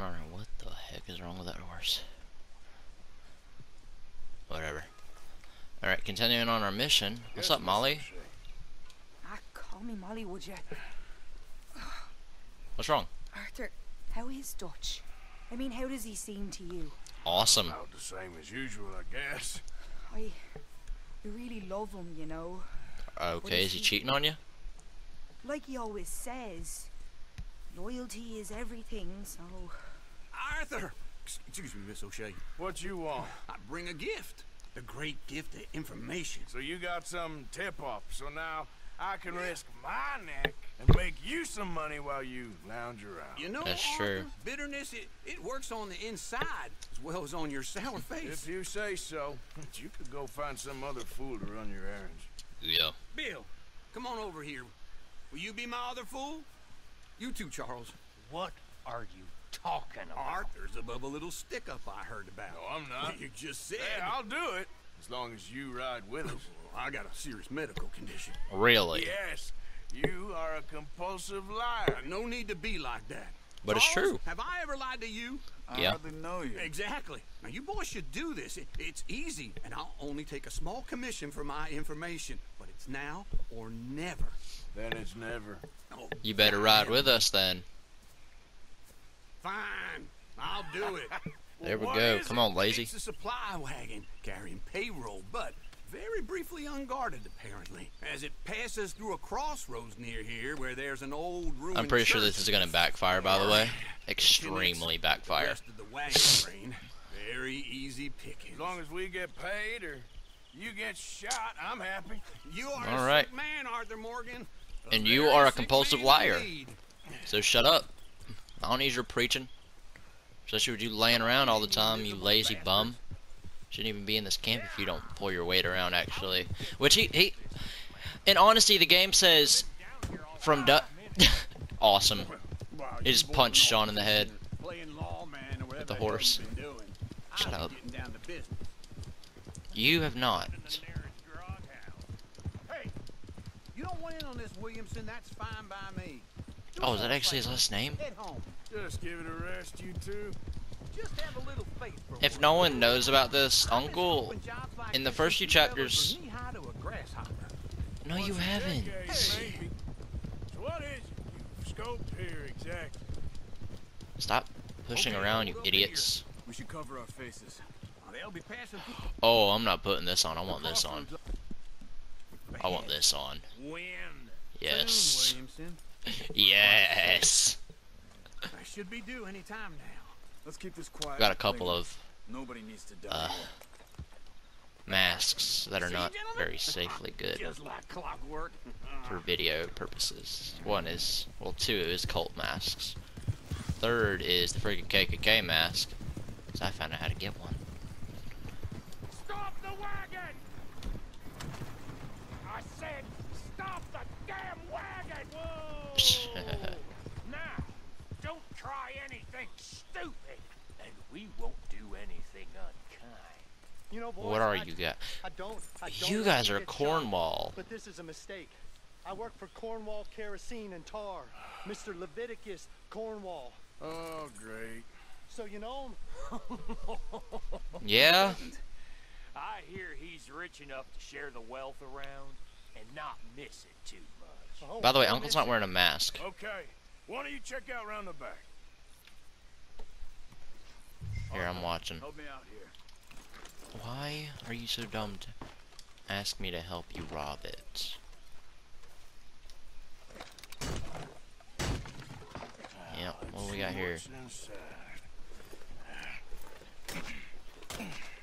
on our... What the heck is wrong with that horse? Whatever. Alright, continuing on our mission. What's up, Molly? Ah, call me Molly, would you? What's wrong? Arthur, how is Dutch? I mean, how does he seem to you? Awesome. About the same as usual, I guess. I, I really love him, you know. Okay, is he cheating on you? Like he always says, loyalty is everything, so... Arthur! Excuse me, Miss O'Shea. What you want? I bring a gift. The great gift of information. So you got some tip-off, so now I can risk my neck and make you some money while you lounge around. You know, That's Arthur, true. bitterness, it, it works on the inside as well as on your sour face. If you say so, you could go find some other fool to run your errands. Yeah. Bill, come on over here. Will you be my other fool? You too, Charles. What are you talking about? Arthur's above a little stick-up I heard about. No, I'm not. You just said. Yeah, I'll do it. As long as you ride with us. I got a serious medical condition. Really? Yes, you are a compulsive liar. No need to be like that. But it's true. Have I ever lied to you? I Yeah. hardly know you. Exactly. Now you boys should do this. It, it's easy, and I'll only take a small commission for my information. But it's now or never. Then it's never. Oh, You better ride with us then. Fine. I'll do it. There we go. Come it? on, lazy. It's a supply wagon carrying payroll, but very briefly unguarded, apparently, as it passes through a crossroads near here where there's an old ruined I'm pretty sure this is gonna backfire, by the way. Extremely backfire. The rest of the wagon train, very easy pickings. As long as we get paid or you get shot, I'm happy. you are All a right. sick man, Arthur Morgan. And you are a compulsive liar. indeed. So shut up. I don't need your preaching. Especially with you laying around all the time, you lazy bum. Shouldn't even be in this camp if you don't pull your weight around, actually. Which he, he in honesty, the game says from du- awesome. He just punched Sean in the head. Whatever the horse. Shut up. You have not. Hey, you don't want in on this, Williamson. That's fine by me. Do Oh, is that actually his last name? Just give it a rest, you two. Just have a little faith for If no one knows about this, Uncle, scoping jobs like in the first few chapters- were knee-high to a grasshopper. no, you haven't. decade. So what is it you've scoped here exactly? Stop pushing Okay, around, you hold up idiots. We should cover our faces. Oh, they'll be passing. Oh, I'm not putting this on. I want this on. I want this on. When? Yes. Yes. I should be due any time now. Let's keep this quiet. Got a couple of Nobody needs to die. uh, masks that are not very safely good Just like clockwork. for video purposes. One is, well, two is cult masks. Third is the freaking KKK mask, because I found out how to get one. Stop the wagon! I said, stop the damn wagon! Whoa! now, don't try anything stupid, and we won't do anything unkind. You know, boys, What are I, you guys? I don't. I don't You guys are get shot, Cornwall. But this is a mistake. I work for Cornwall Kerosene and Tar, Mr. Leviticus Cornwall. Oh, great. So you know him? Yeah? I hear he's rich enough to share the wealth around and not miss it too much. Oh, By the way, Uncle's not wearing a mask. Okay, why don't you check out round the back? Here, I'm watching. Help me out here. Why are you so dumb to ask me to help you rob it? Yep, what do we got here? Inside?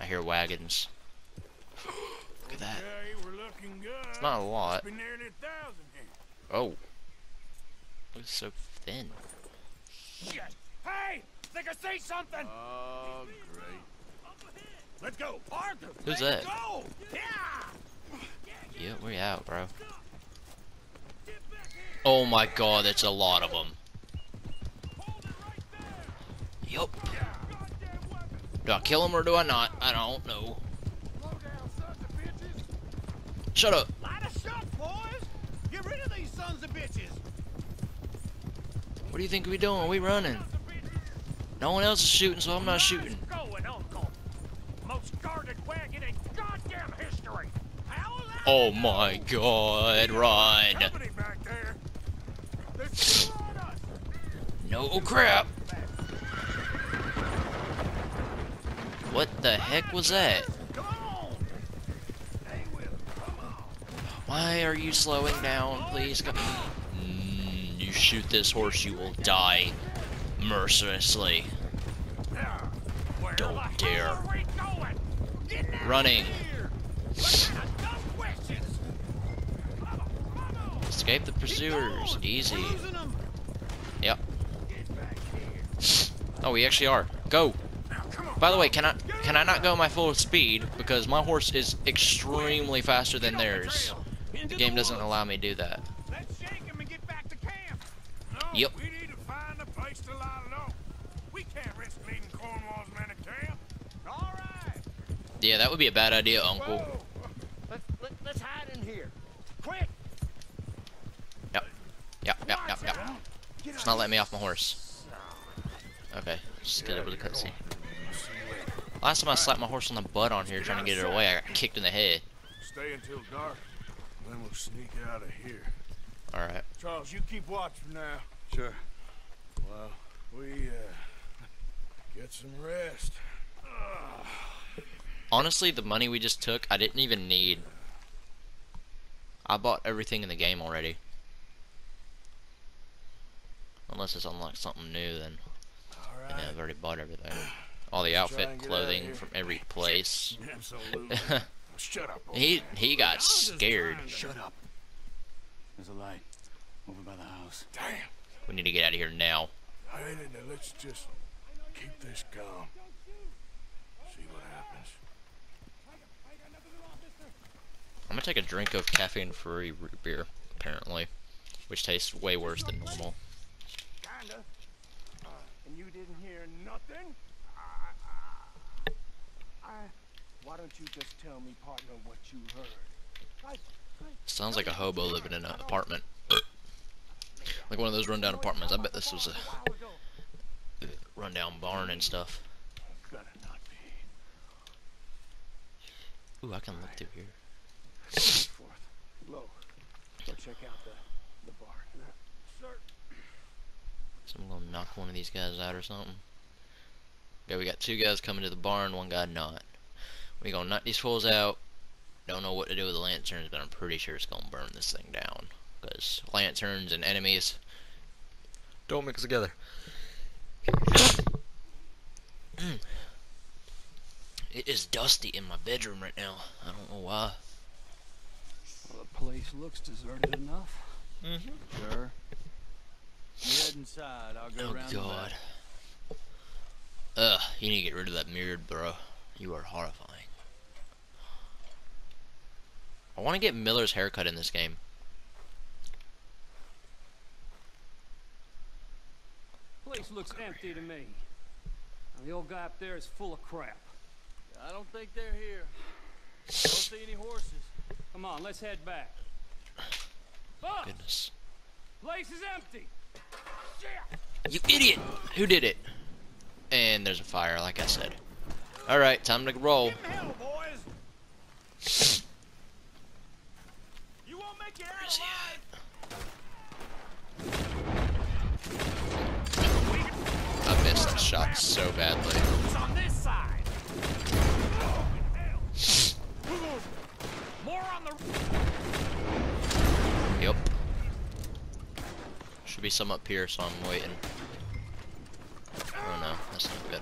I hear wagons. Look at that. Okay, we're looking good. It's not a lot. Be nearly a thousand here. Oh. Looks so thin. Shit! Hey! Think I see something? Oh, great. Let's go, Arthur. Who's let's that? Go! Yeah! Yeah, we're out, bro. Oh my god, that's a lot of them. Yup. Do I kill him or do I not? I don't know. Shut up. Light a shot, boys! Get rid of these sons of bitches! What do you think we doing? We running. No one else is shooting, so I'm not shooting. going, Uncle. Most guarded wagon in goddamn history. How's that? Oh my god, run. Company back there. They're still on us. No crap. What the heck was that? Come on. They will. Come on. Why are you slowing down? Please go. Mm, you shoot this horse, you will die mercilessly. Don't dare. Running. Escape the pursuers. Easy. Yep. Oh, we actually are. Go. By the way, can I can I not go my full speed because my horse is extremely faster than theirs? The game doesn't allow me to do that. Let's shake him and get back to camp. No, Yep. we need to find a place to lie low. We can't risk leaving Cornwall's men at camp. All right. Yeah, that would be a bad idea, Uncle. Whoa. Let's, let, let's hide in here. Quick. Yep, yep, yep, yep. It's not letting me off my horse. Okay, just get over the cutscene. Last time I slapped my horse on the butt on here trying to get it away, I got kicked in the head. Stay until dark. Then we'll sneak out of here. Alright. Charles, you keep watch for now. Sure. Well, we, uh, get some rest. Honestly, the money we just took, I didn't even need. I bought everything in the game already. Unless it's unlocked something new, then All you know, right. I've already bought everything. All the Try outfit, clothing from every place. Absolutely. Shut up. boy. he he got scared. Shut up. There's a light over by the house. Damn. We need to get out of here now. I ain't it. Let's just keep this calm. See what happens. I'm gonna take a drink of caffeine-free root beer, apparently, which tastes way worse than normal. Kinda. Uh, and you didn't hear nothing? I, why don't you just tell me, partner, what you heard? Sounds like a hobo living in an apartment. like one of those rundown apartments. I bet this was a rundown barn and stuff. Better not be. Ooh, I can look through here. Forth. Low. Go check out the, the barn. So I'm gonna knock one of these guys out or something. Okay, we got two guys coming to the barn, one guy not. We gonna knock these fools out. Don't know what to do with the lanterns, but I'm pretty sure it's gonna burn this thing down. Because lanterns and enemies don't mix together. Mm. it is dusty in my bedroom right now. I don't know why. Well, the place looks deserted enough. Mm-hmm. Sure. You head inside. I'll go Oh around the god. back. Ugh, you need to get rid of that mirrored, bro. You are horrifying. I want to get Miller's haircut in this game. Place looks empty to me. And the old guy up there is full of crap. I don't think they're here. Don't see any horses. Come on, let's head back. Oh, Goodness. place is empty. You idiot! Who did it? And there's a fire, like I said. Alright, time to roll. Hell, boys. You won't make it out is he alive. I missed the shot so badly. It's on this side. More on the. Yep. Should be some up here, so I'm waiting. Oh no, that's not good.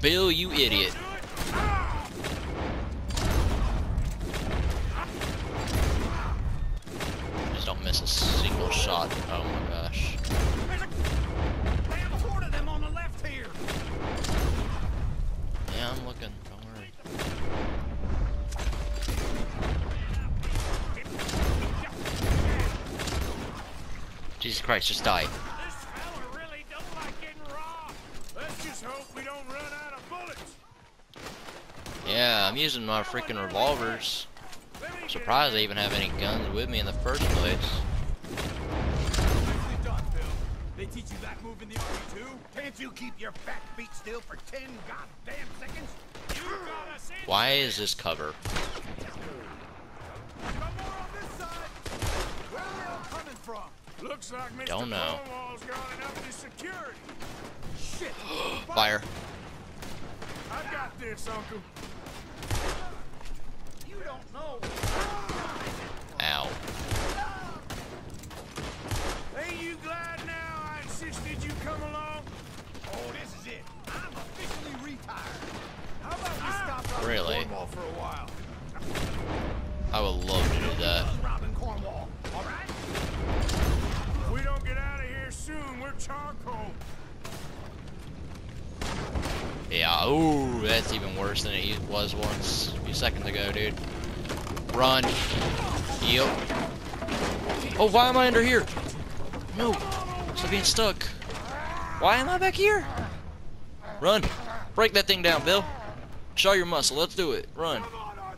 Bill, you idiot. A single shot. Oh my gosh. Don't. Jesus Christ, just die. This fella really don't like getting robbed. Let's just hope we don't run out of bullets. Yeah, I'm using my freaking revolvers. Surprised I even have any guns with me in the first place. Nicely done, Bill. They teach you that move in the army too? Can't you keep your fat feet still for ten goddamn seconds? You got us in Why is this cover? Got more on this side. Where are they all coming from? Looks like Mr. Don't know. Cornwall's got enough to security. Shit. Fire. I got this, Uncle. You don't know. Ow. Ain't you glad now I insisted you come along? Oh, this is it. I'm officially retired. How about we stop robbing Really? For a while? I would love to do that. Robbing Cornwall, all right? If we don't get out of here soon, we're charcoal. Yeah, ooh, that's even worse than it was once a few seconds ago, dude. Run. Yep. Oh, why am I under here? No. Stop being stuck. Why am I back here? Run. Break that thing down, Bill. Show your muscle. Let's do it. Run.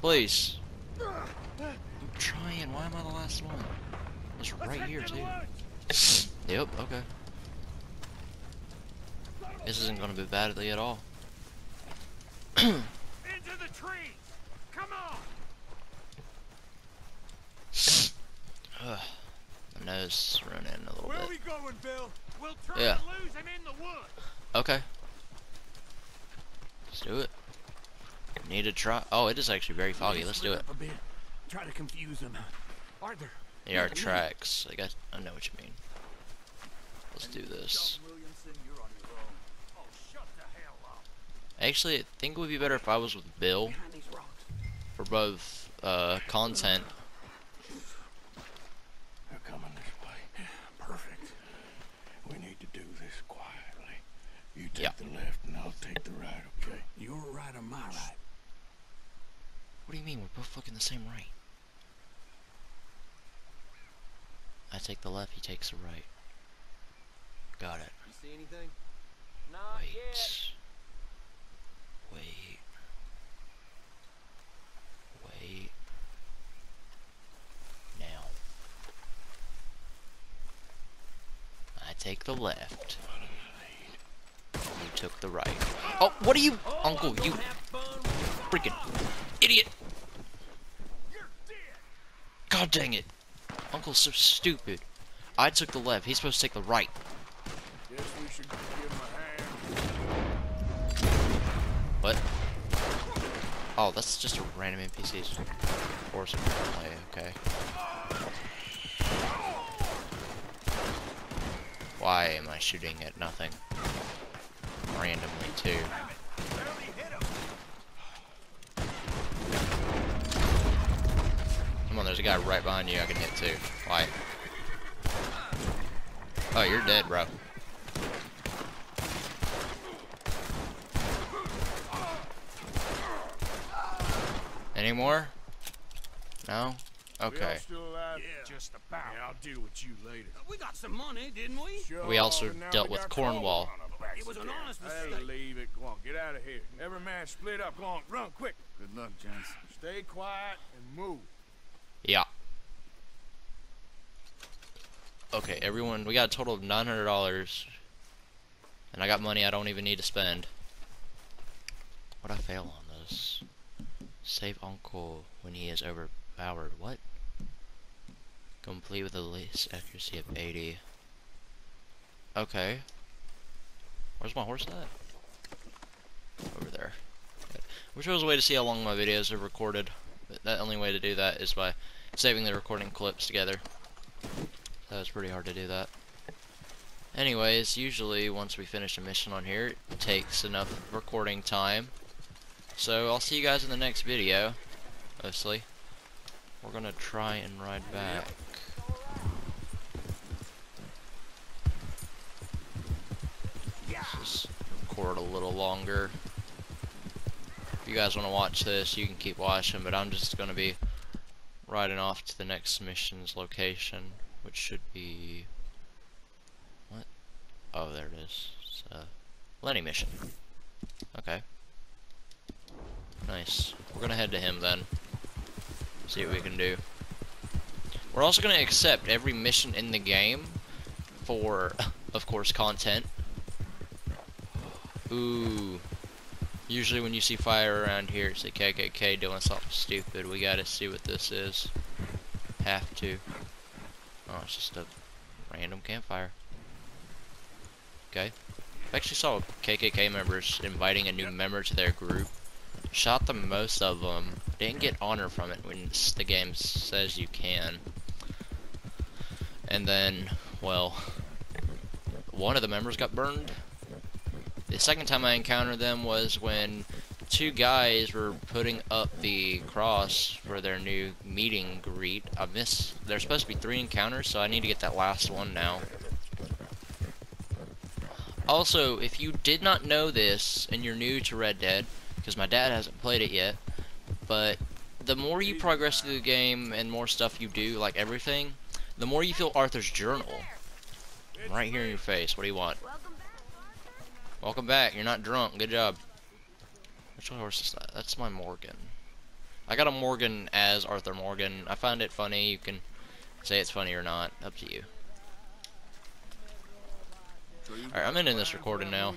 Please. I'm trying. Why am I the last one? It's right here, too. Yep, okay. This isn't gonna be badly at all. Into the trees. Come on. Ugh. My nose is running a little Where bit. we going, Bill? We'll try Yeah. to lose him in the woods. Okay. Let's do it. Need to try. Oh, it is actually very foggy. Let's do it. Up a bit. Try to confuse them. Arthur. They are tracks. I guess I know what you mean. Let's do this. Williamson, you're on your own. Oh, shut the hell up. Actually, I think it would be better if I was with Bill Behind these rocks. for both uh, content. They're coming this way. Perfect. We need to do this quietly. You take Yeah. the left and I'll take the right, okay? You're right on my right. What do you mean? We're both fucking the same right. I take the left, he takes the right. Got it. You see anything? Not Wait. yet. Wait. Wait. Now. I take the left. You took the right. Oh, what are you, oh, Uncle? You freaking idiot! God dang it! Uncle's so stupid. I took the left. He's supposed to take the right. Guess we should give him a hand. What? Oh, that's just a random NPC's horse apparently, okay. Why am I shooting at nothing? Randomly, too. Come on, there's a guy right behind you I can hit too. Why? Oh, you're dead, bro. Any more? No? Okay. still alive? Yeah. Just about. Yeah, I'll deal with you later. Uh, we got some money, didn't we? Sure, We also now dealt we with Cornwall. Cornwall on our backs It was an again. honest Hey, leave it. Go on, get out of here. Every man split up. Go on, run quick. Good luck, gents. Stay quiet and move. Yeah. Okay, everyone, we got a total of $900. And I got money I don't even need to spend. What'd I fail on this? Save Uncle when he is overpowered. What? Complete with the least accuracy of 80. Okay. Where's my horse at? Over there. There was a way to see how long my videos are recorded. But the only way to do that is by saving the recording clips together. That was pretty hard to do that. Anyways, usually once we finish a mission on here, it takes enough recording time. So I'll see you guys in the next video, mostly. We're gonna try and ride back. Let's just record a little longer. You guys want to watch this, you can keep watching, but I'm just gonna be riding off to the next mission's location, which should be what? Oh, there it is. It's a Lenny mission. Okay. Nice. We're gonna head to him then. See what we can do. We're also gonna accept every mission in the game for of course, content. Ooh. Usually when you see fire around here, it's the KKK doing something stupid. We gotta see what this is. Have to. Oh, it's just a random campfire. Okay. I actually saw KKK members inviting a new member to their group. Shot the most of them. Didn't get honor from it when the game says you can. And then, well, one of the members got burned. The second time I encountered them was when two guys were putting up the cross for their new meeting greet. I missed. There's supposed to be three encounters, so I need to get that last one now. Also, if you did not know this and you're new to Red Dead, because my dad hasn't played it yet, but the more you progress through the game and more stuff you do, like everything, the more you feel Arthur's journal. Right here in your face. What do you want? Welcome back. You're not drunk. Good job. Which horse is that? That's my Morgan. I got a Morgan as Arthur Morgan. I find it funny. You can say it's funny or not. Up to you. Alright, I'm ending this recording now.